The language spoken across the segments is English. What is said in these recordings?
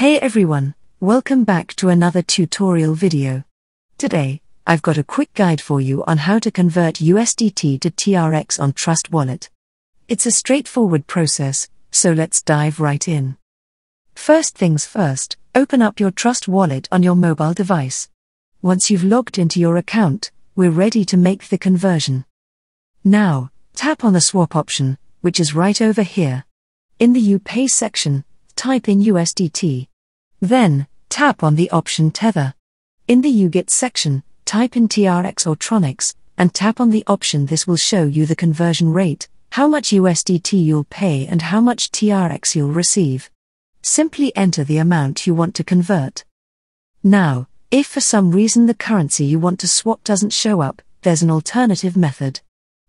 Hey everyone, welcome back to another tutorial video. Today, I've got a quick guide for you on how to convert USDT to TRX on Trust Wallet. It's a straightforward process, so let's dive right in. First things first, open up your Trust Wallet on your mobile device. Once you've logged into your account, we're ready to make the conversion. Now, tap on the swap option, which is right over here. In the UPay section, type in USDT. Then, tap on the option Tether. In the UGET section, type in TRX or Tronix, and tap on the option. This will show you the conversion rate, how much USDT you'll pay, and how much TRX you'll receive. Simply enter the amount you want to convert. Now, if for some reason the currency you want to swap doesn't show up, there's an alternative method.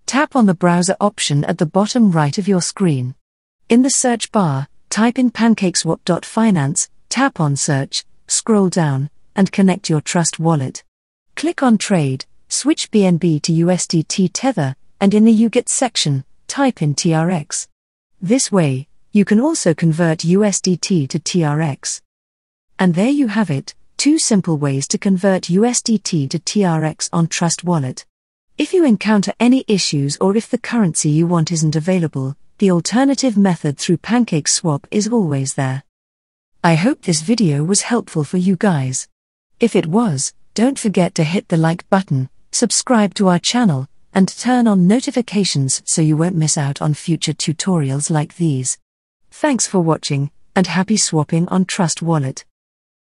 Tap on the browser option at the bottom right of your screen. In the search bar, type in pancakeswap.finance, tap on search, scroll down, and connect your Trust wallet. Click on Trade, switch BNB to USDT Tether, and in the UGET section, type in TRX. This way, you can also convert USDT to TRX. And there you have it, two simple ways to convert USDT to TRX on Trust Wallet. If you encounter any issues or if the currency you want isn't available, the alternative method through PancakeSwap is always there. I hope this video was helpful for you guys. If it was, don't forget to hit the like button, subscribe to our channel, and turn on notifications so you won't miss out on future tutorials like these. Thanks for watching, and happy swapping on Trust Wallet.